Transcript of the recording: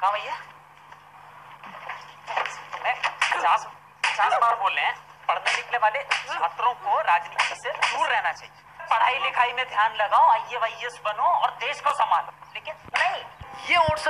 कहा भैया? मैं पचास पचास बार बोल रहे हैं, पढ़ने लिखने वाले छात्रों को राजनीति से दूर रहना चाहिए। पढ़ाई लिखाई में ध्यान लगाओ आई बनो और देश को संभालो। लेकिन नहीं, ये और सब